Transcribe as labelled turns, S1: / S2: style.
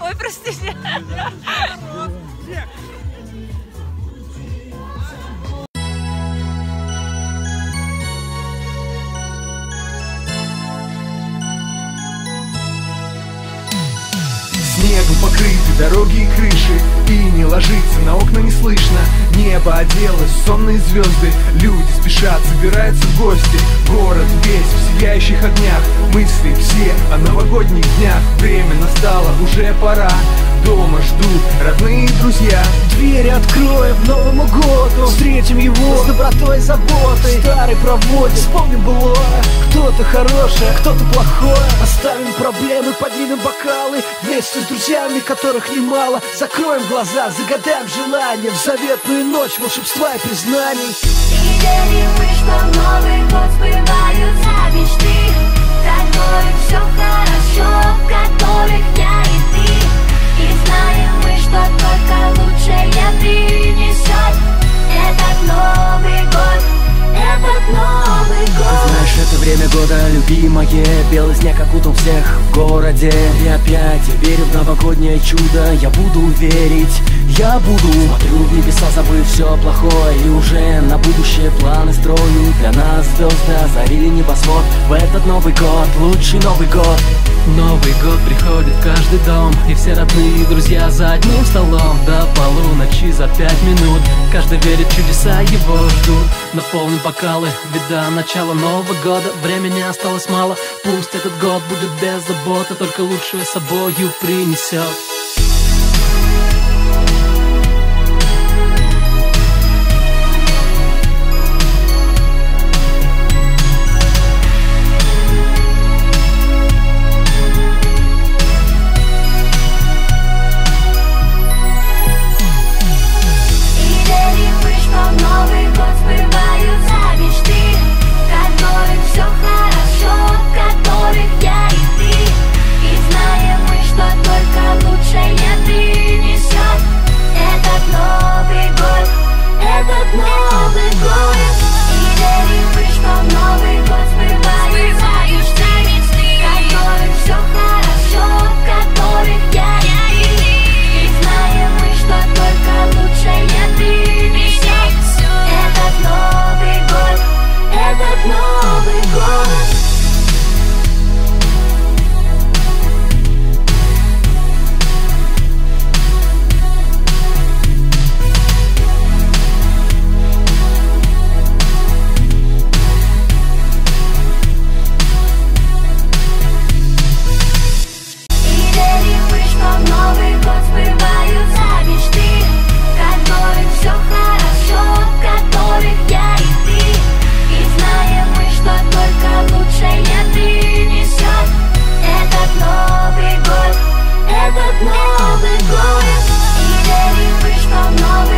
S1: Ой, простите.
S2: Снегом покрыты дороги и крыши И не ложится, на окна не слышно Небо оделось сонные звезды Люди спешат, собираются в гости Город весь в сияющих огнях. Мысли все о новогодних днях. Время настало, уже пора. Дома ждут родные друзья.
S3: Двери откроем Новому году. Встретим его с добротой и заботой. Старый проводит, вспомним былое. Кто-то хорошее, кто-то плохое. Оставим проблемы, поднимем бокалы. Вместе с друзьями, которых немало. Закроем глаза, загадаем желание В заветную ночь волшебства и признаний Время года любимое Белый снег окутал всех в городе. И опять я верю в новогоднее чудо Я буду верить, я буду. Смотрю в небеса, забыв все плохое И уже на будущее планы строю Для нас звезды озарили небосвод В этот Новый год, лучший Новый год.
S4: Новый год приходит в каждый дом И все родные друзья за одним столом. До полуночи за пять минут Каждый верит в чудеса, его ждут. Наполним бокалы, ведь начала Нового года Времени осталось мало. Пусть этот год будет без заботы Только лучшее собою принесет I'm not